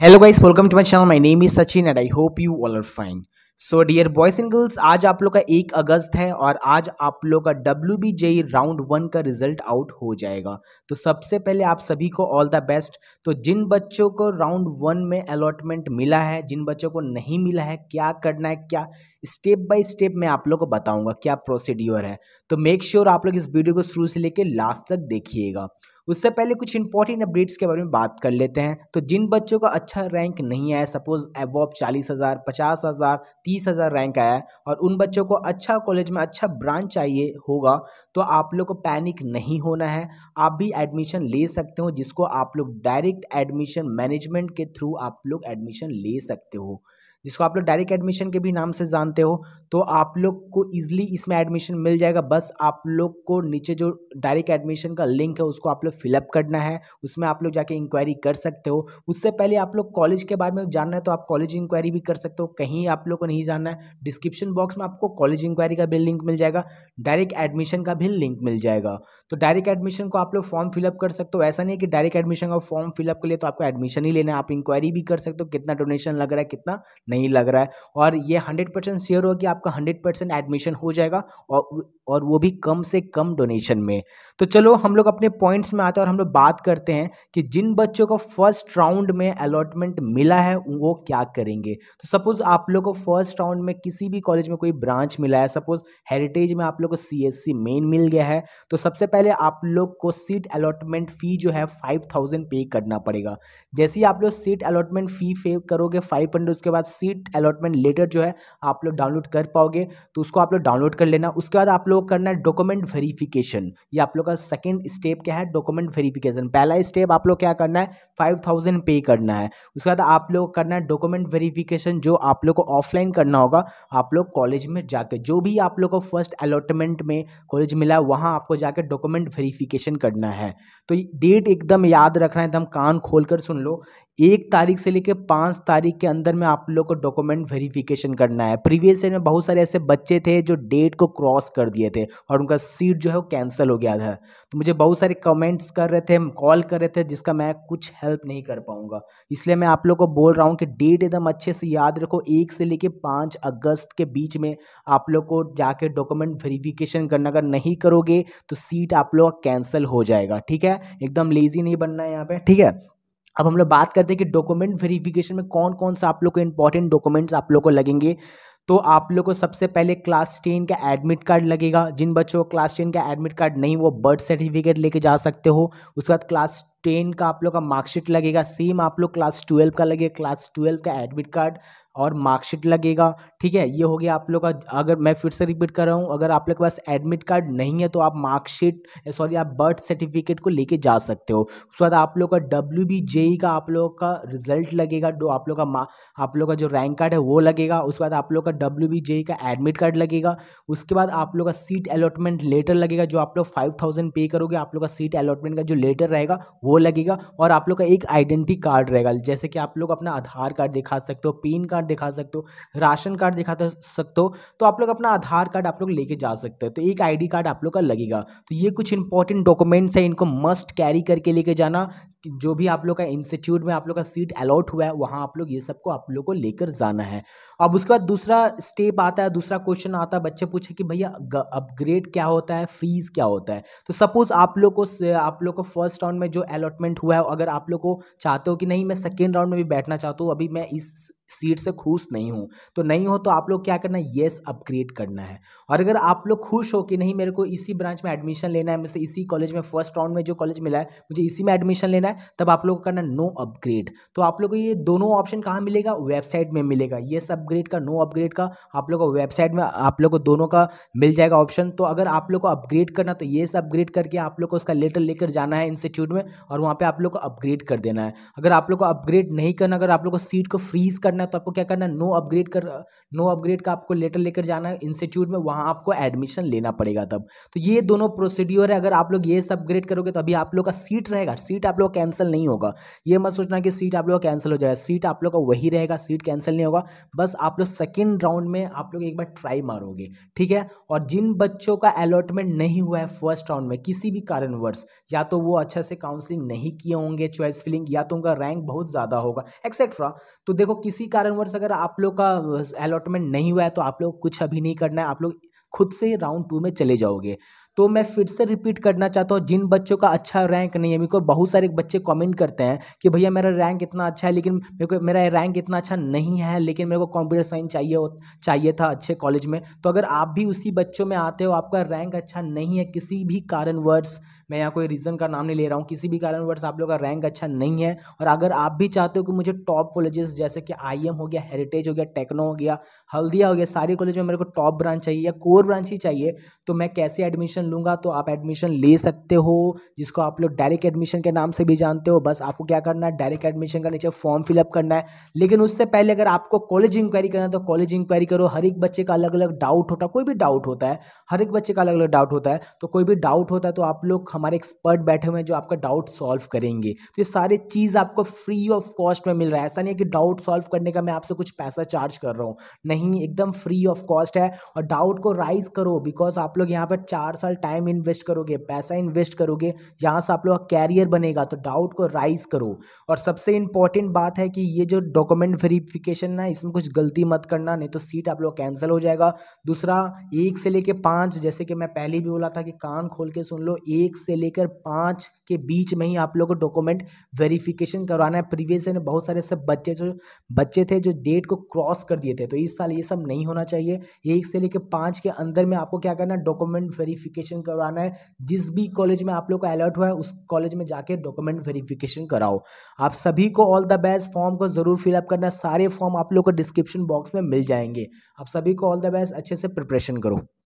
Hello guys, welcome to my channel. My name is Sachin and I hope you all are fine. So dear boys and girls आज आप लोग का एक अगस्त है और आज आप लोग का W B J round one का रिज़ल्ट आउट हो जाएगा। तो सबसे पहले आप सभी को ऑल द बेस्ट तो जिन बच्चों को राउंड वन में अलॉटमेंट मिला है जिन बच्चों को नहीं मिला है क्या करना है क्या? स्टेप बाय स्टेप मैं आप लोग को बताऊँगा क्या प्रोसीड्योर है। तो मेक श्योर sure आप लोग इस वीडियो को शुरू से लेकर लास्ट तक देखिएगा। उससे पहले कुछ इंपॉर्टेंट अपडेट्स के बारे में बात कर लेते हैं। तो जिन बच्चों का अच्छा रैंक नहीं आया सपोज़ एवॉप चालीस हज़ार, पचास हज़ार, तीस हज़ार रैंक आया है और उन बच्चों को अच्छा कॉलेज में अच्छा ब्रांच चाहिए होगा तो आप लोग को पैनिक नहीं होना है। आप भी एडमिशन ले सकते हो, जिसको आप लोग डायरेक्ट एडमिशन मैनेजमेंट के थ्रू आप लोग एडमिशन ले सकते हो। जिसको आप लोग डायरेक्ट एडमिशन के भी नाम से जानते हो तो आप लोग को ईजिली इसमें एडमिशन मिल जाएगा। बस आप लोग को नीचे जो डायरेक्ट एडमिशन का लिंक है, उसको आप लोग फिलअप करना है। उसमें आप लोग जाके इंक्वायरी कर सकते हो। उससे पहले आप लोग कॉलेज के बारे में जानना है तो आप कॉलेज इंक्वायरी भी कर सकते हो। कहीं आप लोग को नहीं जानना है डिस्क्रिप्शन बॉक्स में आपको कॉलेज इंक्वायरी का भी लिंक मिल जाएगा। डायरेक्ट एडमिशन का भी लिंक मिल जाएगा। तो डायरेक्ट एडमिशन को आप लोग फॉर्म फिलअप कर सकते हो। ऐसा नहीं है कि डायरेक्ट एडमिशन का फॉर्म फिलअप के लिए तो आपको एडमिशन ही लेना है। आप इंक्वायरी भी कर सकते हो, कितना डोनेशन लग रहा है, कितना नहीं लग रहा है। और ये हंड्रेड परसेंट श्योर हो कि आपका हंड्रेड परसेंट एडमिशन हो जाएगा और और वो भी कम से कम डोनेशन में। तो चलो हम लोग अपने पॉइंट्स में आते हैं और हम लोग बात करते हैं कि जिन बच्चों को फ़र्स्ट राउंड में अलॉटमेंट मिला है, वो क्या करेंगे? तो सपोज़ आप लोग को फ़र्स्ट राउंड में किसी भी कॉलेज में कोई ब्रांच मिला है सपोज़ हेरिटेज में आप लोग को सी एस मेन मिल गया है तो सबसे पहले आप लोग को सीट अलॉटमेंट फ़ी जो है फाइव थाउज़ेंड पे करना पड़ेगा। जैसे ही आप लोग सीट अलॉटमेंट फ़ी पे करोगे फाइव हंड्रेड उसके बाद सीट अलॉटमेंट लेटर जो है आप लोग डाउनलोड कर पाओगे। तो उसको आप लोग डाउनलोड कर लेना। उसके बाद आप लोग करना है डॉक्यूमेंट वेरिफिकेशन ये आप लोग का सेकंड स्टेप क्या है? डॉक्यूमेंट वेरिफिकेशन पहला स्टेप आप लोग क्या करना है? फाइव थाउज़ेंड पे करना है। उसके बाद आप लोग करना है डॉक्यूमेंट वेरिफिकेशन जो आप लोग को ऑफलाइन करना होगा, आप लोग कॉलेज में जाकर जो भी आप लोग को फ़र्स्ट अलॉटमेंट में कॉलेज मिला वहाँ आपको जाकर डॉक्यूमेंट वेरिफिकेशन करना है। तो डेट एकदम याद रखना है, एकदम कान खोल सुन लो। एक तारीख से लेकर पाँच तारीख के अंदर में आप लोग को डॉक्यूमेंट वेरिफिकेशन करना है। प्रीवियस ईयर में बहुत सारे ऐसे बच्चे थे जो डेट को क्रॉस कर दिए थे और उनका सीट जो है वो कैंसिल हो गया था। तो मुझे बहुत सारे कमेंट्स कर रहे थे कॉल कर रहे थे जिसका मैं कुछ हेल्प नहीं कर पाऊँगा। इसलिए मैं आप लोग को बोल रहा हूँ कि डेट एकदम अच्छे से याद रखो। एक से लेकर पाँच अगस्त के बीच में आप लोग को जाके डॉक्यूमेंट वेरिफिकेशन करना। अगर नहीं करोगे तो सीट आप लोग कैंसिल हो जाएगा। ठीक है? एकदम लेज़ी नहीं बनना है यहाँ पर ठीक है? अब हम लोग बात करते हैं कि डॉक्यूमेंट वेरिफिकेशन में कौन कौन सा आप लोग को इंपॉर्टेंट डॉक्यूमेंट्स आप लोग को लगेंगे। तो आप लोग को सबसे पहले क्लास टेन का एडमिट कार्ड लगेगा। जिन बच्चों को क्लास टेन का एडमिट कार्ड नहीं, वो बर्थ सर्टिफिकेट लेके जा सकते हो। उसके बाद क्लास टेन का आप लोग का मार्कशीट लगेगा सेम आप लोग क्लास ट्वेल्व का लगेगा क्लास ट्वेल्व का एडमिट कार्ड और मार्कशीट लगेगा ठीक है ये हो गया आप लोग का अगर मैं फिर से रिपीट कर रहा हूँ अगर आप लोग के पास एडमिट कार्ड नहीं है तो आप मार्कशीट सॉरी आप बर्थ सर्टिफिकेट को लेके जा सकते हो उसके बाद आप लोग का डब्ल्यू बी जे का आप लोग का रिज़ल्ट लगेगा जो आप लोग का आप लोग का जो रैंक कार्ड है वो लगेगा उसके बाद आप लोग का डब्ल्यू बी जे का एडमिट कार्ड लगेगा उसके बाद आप लोग का सीट अलॉटमेंट लेटर लगेगा जो आप लोग फाइव थाउज़ेंड पे करोगे आप लोग का सीट अलॉटमेंट का जो लेटर रहेगा वो लगेगा और आप लोग का एक आइडेंटिटी कार्ड रहेगा। जैसे कि आप लोग अपना आधार कार्ड दिखा सकते हो, पैन कार्ड दिखा सकते हो, राशन कार्ड दिखा सकते हो तो आप लोग अपना आधार कार्ड आप लोग लेके जा सकते हो। तो एक आईडी कार्ड आप लोग का लगेगा। तो ये कुछ इंपॉर्टेंट डॉक्यूमेंट्स है, इनको मस्ट कैरी करके लेके जाना। जो भी आप लोग का इंस्टीट्यूट में आप लोग का सीट अलॉट हुआ है, वहाँ आप लोग ये सबको आप लोग को लेकर जाना है। अब उसके बाद दूसरा स्टेप आता है, दूसरा क्वेश्चन आता है, बच्चे पूछे कि भैया अपग्रेड क्या होता है फ़ीस क्या होता है? तो सपोज़ आप लोग को आप लोग को फ़र्स्ट राउंड में जो अलॉटमेंट हुआ है, अगर आप लोग को चाहते हो कि नहीं, मैं सेकेंड राउंड में भी बैठना चाहता हूँ, अभी मैं इस सीट से खुश नहीं हूँ। तो नहीं हो तो आप लोग क्या करना है? येस अपग्रेड करना है। और अगर आप लोग खुश हो कि नहीं, मेरे को इसी ब्रांच में एडमिशन लेना है, मुझसे इसी कॉलेज में फ़र्स्ट राउंड में जो कॉलेज मिला है, मुझे इसी में एडमिशन लेना है, तब आप लोग को करना नो अपग्रेड तो आप लोग को ये दोनों ऑप्शन कहाँ मिलेगा? वेबसाइट में मिलेगा। येस अपग्रेड का नो अपग्रेड का, आप लोग को वेबसाइट में, आप लोग को दोनों का मिल जाएगा ऑप्शन तो अगर आप लोग को अपग्रेड करना तो येस अपग्रेड करके आप लोग को उसका लेटर लेकर जाना है इंस्टीट्यूट में, और वहाँ पर आप लोग को अपग्रेड कर देना है। अगर आप लोग को अपग्रेड नहीं करना, अगर आप लोग को सीट को फ्रीज करना है तो आपको क्या करना है? नो अपग्रेड कर नो अपग्रेड का आपको लेटर लेकर जाना है इंस्टीट्यूट में, वहाँ आपको एडमिशन लेना पड़ेगा तब। तो ये दोनों प्रोसीड्योर है, अगर आप लोग ये सब अपग्रेड करोगे तो अभी आप लोग का सीट रहेगा। सीट आप लोग कैंसिल नहीं होगा। ये मत सोचना कि सीट आप लोग कैंसिल हो जाएगा। सीट आप लोग का वही रहेगा सीट कैंसिल नहीं होगा। बस आप लोग सेकेंड राउंड में आप लोग एक बार ट्राई मारोगे, ठीक है? और जिन बच्चों का अलॉटमेंट नहीं हुआ है फ़र्स्ट राउंड में, किसी भी कारणवश, या तो वो अच्छा से काउंसलिंग नहीं किए होंगे चॉइस फिलिंग या तो उनका रैंक बहुत ज़्यादा होगा एक्सेट्रा तो देखो, किसी कारणवश अगर आप लोग का अलॉटमेंट नहीं हुआ है तो आप लोग कुछ अभी नहीं करना है। आप लोग खुद से राउंड टू में चले जाओगे। तो मैं फिर से रिपीट करना चाहता हूँ, जिन बच्चों का अच्छा रैंक नहीं है, मेरे को बहुत सारे बच्चे कमेंट करते हैं कि भैया मेरा रैंक इतना अच्छा है, लेकिन मेरे को, मेरा रैंक इतना अच्छा नहीं है, लेकिन मेरे को कंप्यूटर साइंस चाहिए चाहिए था अच्छे कॉलेज में। तो अगर आप भी उसी बच्चों में आते हो, आपका रैंक अच्छा नहीं है, किसी भी कारणवश मैं यहाँ कोई रीज़न का नाम नहीं ले रहा हूँ, किसी भी कारणवश आप लोग का रैंक अच्छा नहीं है, और अगर आप भी चाहते हो कि मुझे टॉप कॉलेजेस जैसे कि आईएम हो गया हेरिटेज हो गया टेक्नो हो गया, हल्दिया हो गया, सारे कॉलेज में मेरे को टॉप ब्रांच चाहिए या कोर ब्रांच ही चाहिए तो मैं कैसे एडमिशन लूँगा तो आप एडमिशन ले सकते हो, जिसको आप लोग डायरेक्ट एडमिशन के नाम से भी जानते हो। बस आपको क्या करना है डायरेक्ट एडमिशन का नीचे फॉर्म फिलअप करना है। लेकिन उससे पहले अगर आपको कॉलेज इंक्वायरी करना है तो कॉलेज इंक्वायरी करो। हर एक बच्चे का अलग अलग डाउट होता है। कोई भी डाउट होता है, हर एक बच्चे का अलग अलग डाउट होता है। तो कोई भी डाउट होता है तो आप लोग, हमारे एक्सपर्ट बैठे हुए हैं जो आपका डाउट सॉल्व करेंगे। तो ये सारी चीज़ आपको फ्री ऑफ़ कॉस्ट में मिल रहा है। ऐसा नहीं है कि डाउट सॉल्व करने का मैं आपसे कुछ पैसा चार्ज कर रहा हूँ। नहीं, एकदम फ्री ऑफ़ कॉस्ट है। और डाउट को राइज करो बिकॉज़ आप लोग यहाँ पर चार साल टाइम इन्वेस्ट करोगे, पैसा इन्वेस्ट करोगे, यहाँ से आप लोग कैरियर बनेगा तो डाउट को राइज करो। और सबसे इंपॉर्टेंट बात है कि ये जो डॉक्यूमेंट वेरिफिकेशन ना, इसमें कुछ गलती मत करना, नहीं तो सीट आप लोग कैंसिल हो जाएगा। दूसरा, एक से लेकर पाँच, जैसे कि मैं पहले भी बोला था कि कान खोल के सुन लो, एक से लेकर पाँच के बीच में ही आप लोग को डॉक्यूमेंट वेरिफिकेशन करवाना है। प्रीवियस में बहुत सारे सब बच्चे जो, बच्चे थे जो डेट को क्रॉस कर दिए थे तो इस साल ये सब नहीं होना चाहिए। एक से लेकर पाँच के अंदर में आपको क्या करना डॉक्यूमेंट वेरिफिकेशन करवाना है। जिस भी कॉलेज में आप लोग का अलर्ट हुआ है, उस कॉलेज में जाके डॉक्यूमेंट वेरिफिकेशन कराओ। आप सभी को ऑल द बेस्ट फॉर्म को ज़रूर फिलअप करना। सारे फॉर्म आप लोग को डिस्क्रिप्शन बॉक्स में मिल जाएँगे। आप सभी को ऑल द बेस्ट अच्छे से प्रिपरेशन करो।